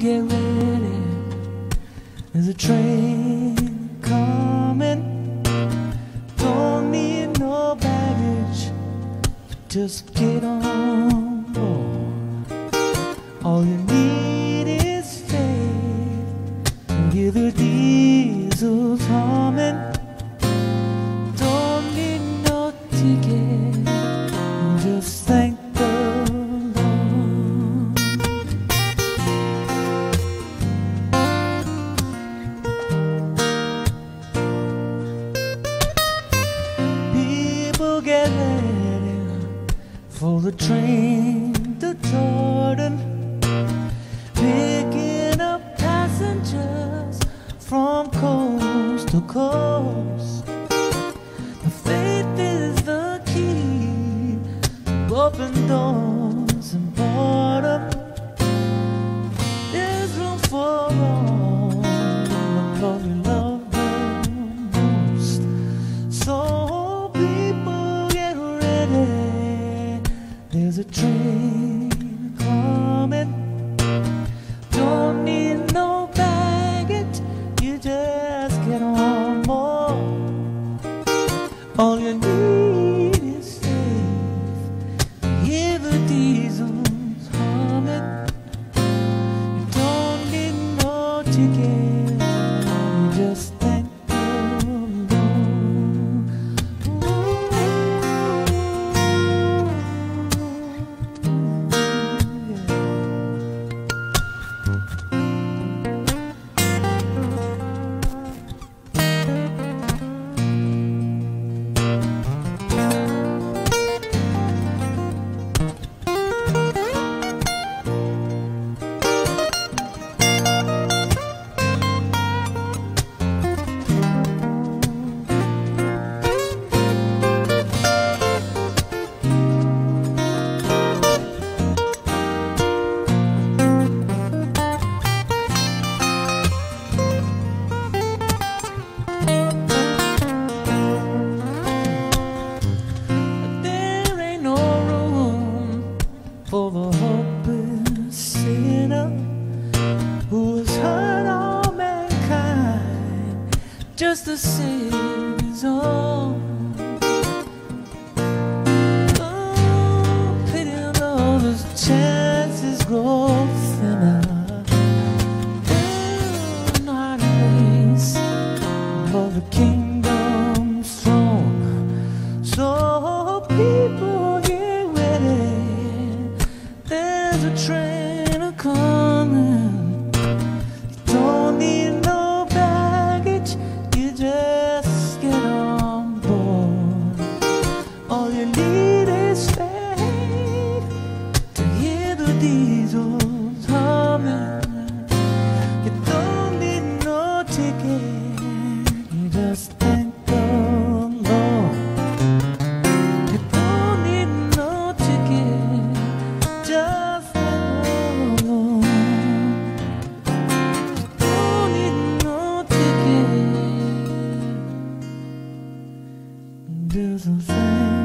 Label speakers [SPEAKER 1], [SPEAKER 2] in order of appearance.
[SPEAKER 1] get ready. There's a train coming. Don't need no baggage. Just get on board. All you need is faith. Hear the diesels humming. Don't need no ticket. Just thank the train to Jordan, picking up passengers from coast to coast. The faith is the key open doors There's a train for the hopeless sinner who has hurt all mankind just to save his own. Oh, pity of his chances grow just thank the don't need no ticket, just thank